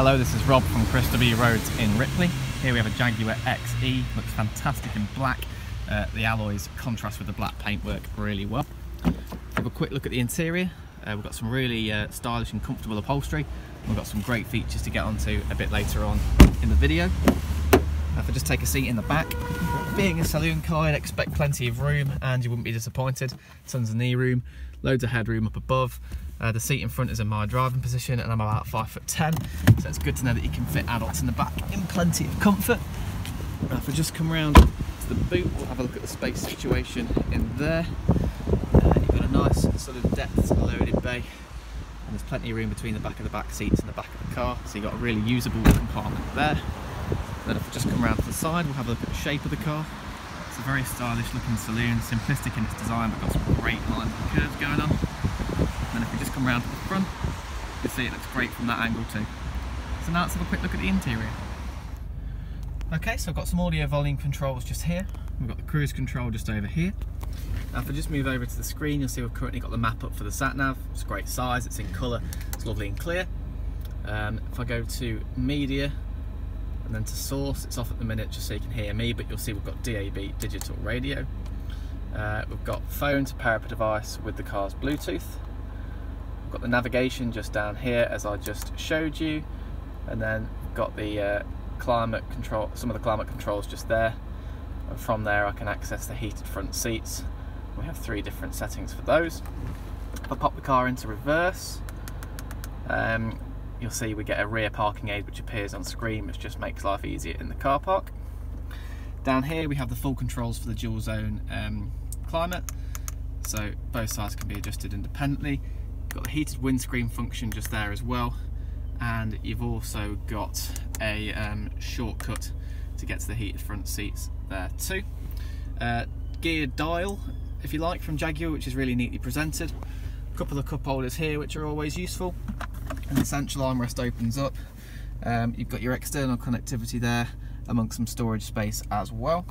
Hello, this is Rob from Chris W Roads in Ripley. Here we have a Jaguar XE, looks fantastic in black. Uh, the alloys contrast with the black paintwork really well. Have a quick look at the interior. Uh, we've got some really uh, stylish and comfortable upholstery. We've got some great features to get onto a bit later on in the video. If I just take a seat in the back, being a saloon car, I'd expect plenty of room and you wouldn't be disappointed. Tons of knee room, loads of headroom up above. Uh, the seat in front is in my driving position and I'm about five foot 10. So it's good to know that you can fit adults in the back in plenty of comfort. Now if we just come around to the boot, we'll have a look at the space situation in there. Uh, you've got a nice sort of depth to the loaded bay and there's plenty of room between the back of the back seats and the back of the car. So you've got a really usable compartment there. Then if we just come around to the side, we'll have a look at the shape of the car. It's a very stylish looking saloon, simplistic in its design, but got some great lines and curves going on. And then if we just come around to the front, you'll see it looks great from that angle too. So now let's have a quick look at the interior. Okay, so I've got some audio volume controls just here. We've got the cruise control just over here. Now if I just move over to the screen, you'll see we've currently got the map up for the sat-nav. It's a great size, it's in colour, it's lovely and clear. Um, if I go to media, and then to source it's off at the minute just so you can hear me but you'll see we've got DAB digital radio. Uh, we've got phone to pair up a device with the car's Bluetooth. We've got the navigation just down here as I just showed you and then got the uh, climate control some of the climate controls just there. And from there I can access the heated front seats. We have three different settings for those. If I pop the car into reverse um, you'll see we get a rear parking aid which appears on screen which just makes life easier in the car park. Down here we have the full controls for the dual zone um, climate so both sides can be adjusted independently. Got the heated windscreen function just there as well and you've also got a um, shortcut to get to the heated front seats there too. Uh, geared dial if you like from Jaguar which is really neatly presented. A couple of cup holders here which are always useful and the central armrest opens up. Um, you've got your external connectivity there amongst some storage space as well.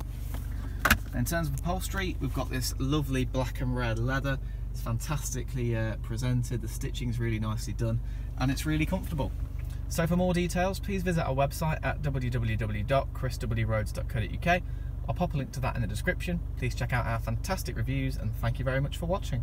In terms of upholstery, we've got this lovely black and red leather. It's fantastically uh, presented, the stitching's really nicely done, and it's really comfortable. So for more details, please visit our website at www.chriswroads.co.uk. I'll pop a link to that in the description. Please check out our fantastic reviews and thank you very much for watching.